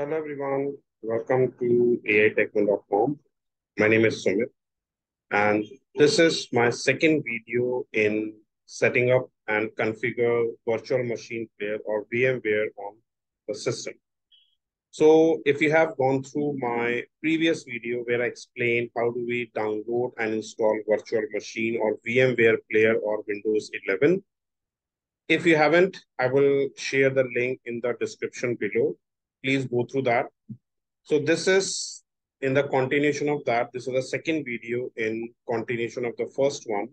Hello everyone, welcome to AITechone.com. My name is Sumit and this is my second video in setting up and configure virtual machine player or VMware on the system. So if you have gone through my previous video where I explained how do we download and install virtual machine or VMware player or Windows 11. If you haven't, I will share the link in the description below please go through that. So this is in the continuation of that. This is the second video in continuation of the first one.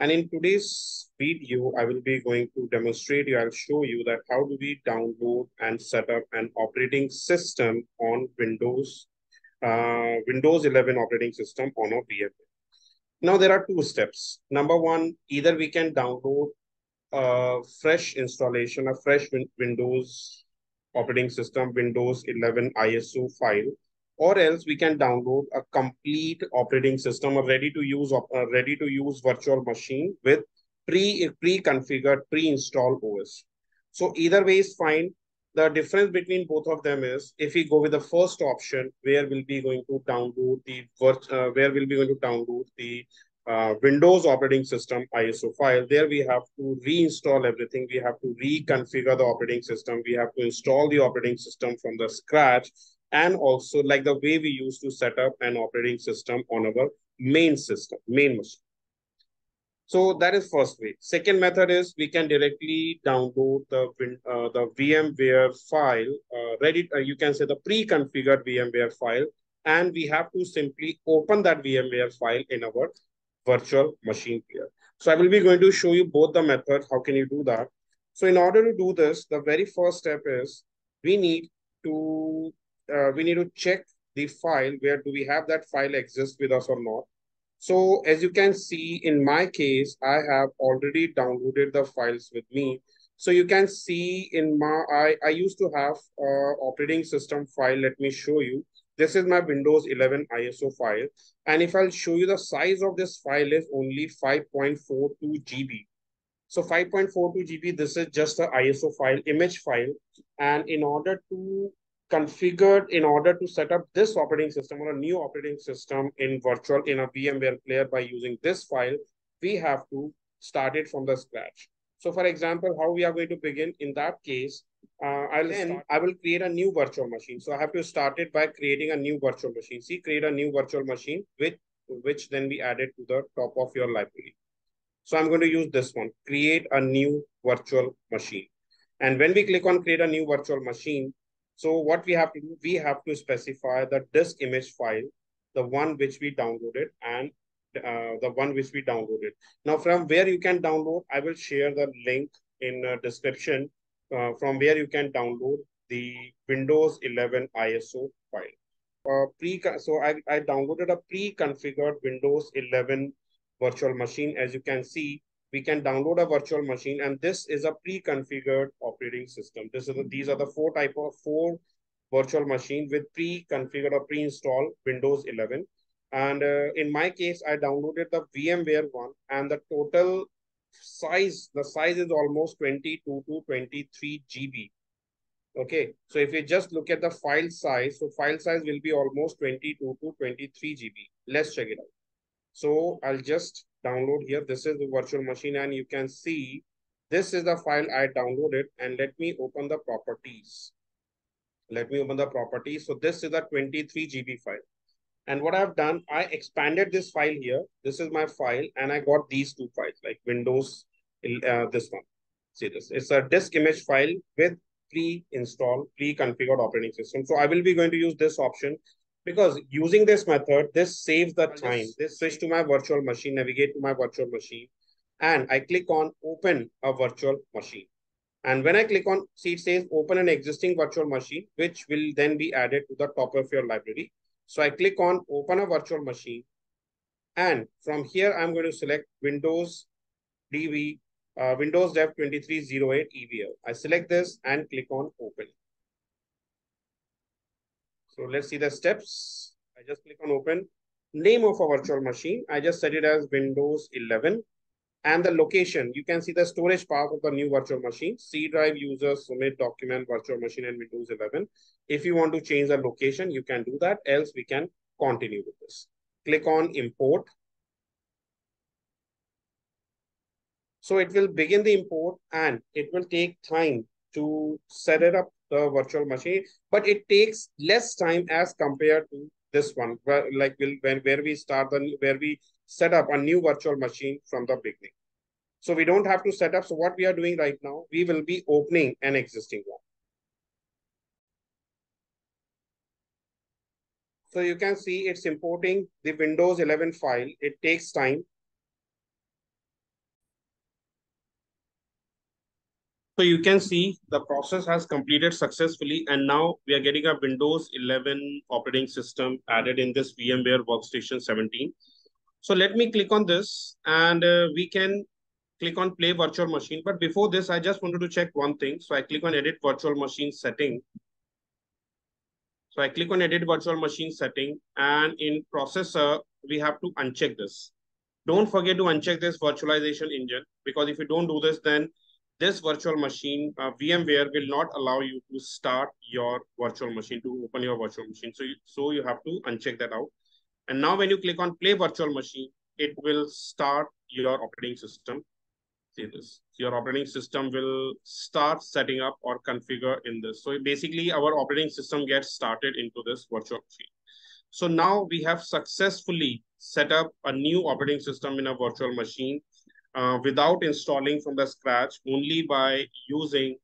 And in today's video, I will be going to demonstrate you, I'll show you that how do we download and set up an operating system on Windows, uh, Windows 11 operating system on a VMware. Now there are two steps. Number one, either we can download a fresh installation, a fresh win Windows operating system Windows 11 ISO file, or else we can download a complete operating system, a ready-to-use ready-to-use virtual machine with pre pre-configured, pre-installed OS. So either way is fine. The difference between both of them is if we go with the first option, where we'll be going to download the uh, where we'll be going to download the uh, Windows operating system ISO file. There we have to reinstall everything. We have to reconfigure the operating system. We have to install the operating system from the scratch. And also like the way we used to set up an operating system on our main system, main machine. So that is first way. Second method is we can directly download the uh, the VMware file, uh, ready. Uh, you can say the pre-configured VMware file, and we have to simply open that VMware file in our virtual machine player. So I will be going to show you both the methods. How can you do that? So in order to do this, the very first step is we need to uh, we need to check the file where do we have that file exist with us or not. So as you can see in my case, I have already downloaded the files with me. So you can see in my, I, I used to have a operating system file. Let me show you. This is my Windows 11 ISO file. And if I'll show you the size of this file is only 5.42 GB. So 5.42 GB, this is just the ISO file, image file. And in order to configure, in order to set up this operating system or a new operating system in virtual, in a VMware player by using this file, we have to start it from the scratch. So for example, how we are going to begin in that case, uh, I'll then I will create a new virtual machine. So I have to start it by creating a new virtual machine. See, create a new virtual machine with which then we added to the top of your library. So I'm going to use this one, create a new virtual machine. And when we click on create a new virtual machine, so what we have to do, we have to specify the disk image file, the one which we downloaded and uh, the one which we downloaded. Now from where you can download, I will share the link in uh, description uh, from where you can download the Windows 11 ISO file. Uh, pre so I, I downloaded a pre-configured Windows 11 virtual machine. As you can see, we can download a virtual machine and this is a pre-configured operating system. This is these are the four type of four virtual machine with pre-configured or pre-installed Windows 11. And uh, in my case, I downloaded the VMware one and the total size, the size is almost 22 to 23 GB. Okay, so if you just look at the file size, so file size will be almost 22 to 23 GB. Let's check it out. So I'll just download here. This is the virtual machine and you can see this is the file I downloaded and let me open the properties. Let me open the properties. So this is a 23 GB file. And what I've done, I expanded this file here. This is my file and I got these two files like Windows, uh, this one. See this, it's a disk image file with pre-installed, pre-configured operating system. So I will be going to use this option because using this method, this saves the time. This switch to my virtual machine, navigate to my virtual machine, and I click on open a virtual machine. And when I click on, see it says open an existing virtual machine, which will then be added to the top of your library. So I click on open a virtual machine. And from here, I'm going to select Windows DV, uh, Windows Dev 2308 EVL. I select this and click on open. So let's see the steps. I just click on open. Name of a virtual machine. I just set it as Windows 11. And the location. You can see the storage path of the new virtual machine, C drive user, Sumit document, virtual machine and Windows 11. If you want to change the location, you can do that. Else we can continue with this. Click on import. So it will begin the import and it will take time to set it up the virtual machine, but it takes less time as compared to this one, where, like will when where we start the where we set up a new virtual machine from the beginning. So we don't have to set up. So what we are doing right now, we will be opening an existing one. So you can see it's importing the Windows 11 file. It takes time. So you can see the process has completed successfully and now we are getting a Windows 11 operating system added in this VMware Workstation 17. So let me click on this and uh, we can click on play virtual machine. But before this, I just wanted to check one thing. So I click on edit virtual machine setting. So I click on edit virtual machine setting and in processor, we have to uncheck this. Don't forget to uncheck this virtualization engine because if you don't do this, then this virtual machine, uh, VMware will not allow you to start your virtual machine, to open your virtual machine. So you, so you have to uncheck that out. And now when you click on play virtual machine, it will start your operating system. See this, your operating system will start setting up or configure in this. So basically our operating system gets started into this virtual machine. So now we have successfully set up a new operating system in a virtual machine uh, without installing from the scratch only by using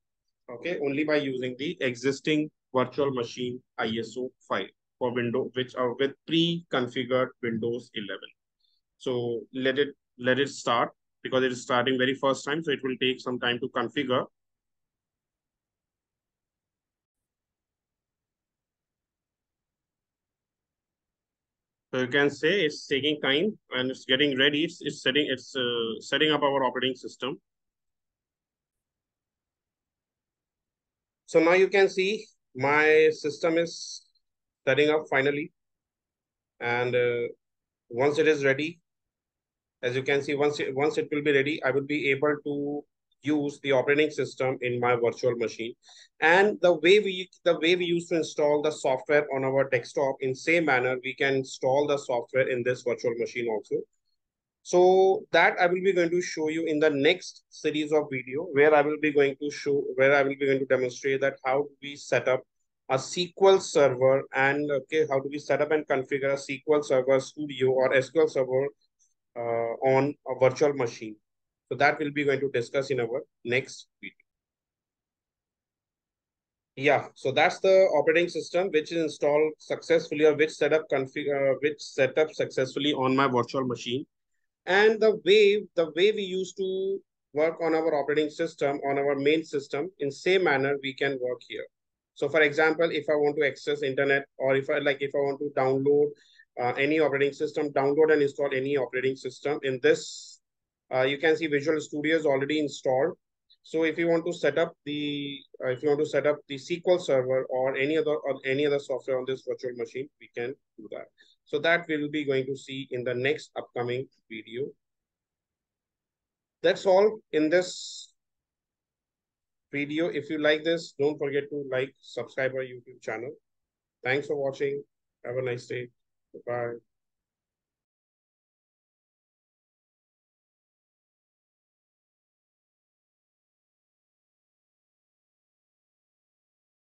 okay only by using the existing virtual machine ISO file for window which are with pre-configured Windows 11. So let it let it start because it is starting very first time, so it will take some time to configure. So you can say it's taking time and it's getting ready. It's, it's setting it's uh, setting up our operating system. So now you can see my system is setting up finally. And uh, once it is ready, as you can see, once it, once it will be ready, I will be able to use the operating system in my virtual machine. And the way we the way we used to install the software on our desktop in same manner we can install the software in this virtual machine also. So that i will be going to show you in the next series of video where i will be going to show where i will be going to demonstrate that how we set up a SQL server and okay how do we set up and configure a SQL server studio or SQL server uh, on a virtual machine so that we'll be going to discuss in our next video. Yeah, so that's the operating system which is installed successfully or which setup config uh, which setup successfully on my virtual machine. And the way the way we used to work on our operating system on our main system in same manner we can work here. So for example, if I want to access internet or if I like if I want to download uh, any operating system, download and install any operating system in this uh, you can see Visual Studio is already installed. So if you want to set up the uh, if you want to set up the SQL server or any other or any other software on this virtual machine, we can do that. So that we will be going to see in the next upcoming video. That's all in this video. If you like this, don't forget to like, subscribe our YouTube channel. Thanks for watching. Have a nice day. Bye.